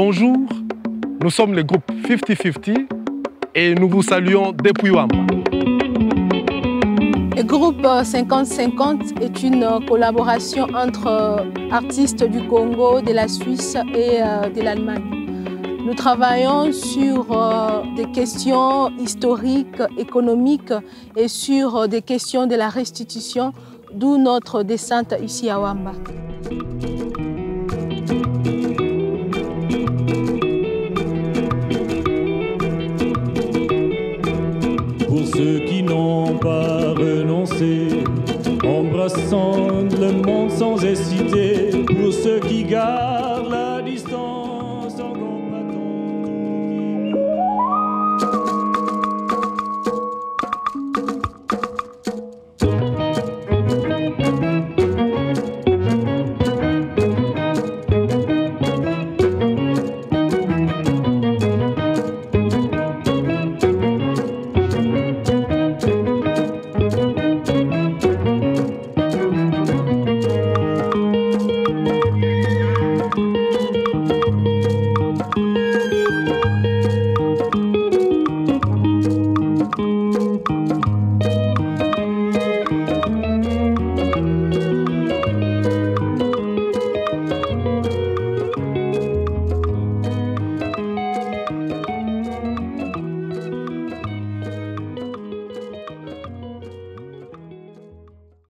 Bonjour, nous sommes le groupe 50-50 et nous vous saluons depuis Wamba. Le groupe 50-50 est une collaboration entre artistes du Congo, de la Suisse et de l'Allemagne. Nous travaillons sur euh, des questions historiques, économiques et sur euh, des questions de la restitution, d'où notre descente ici à Wamba. Ceux qui n'ont pas renoncé, embrassant le monde sans hésiter, pour ceux qui gardent la.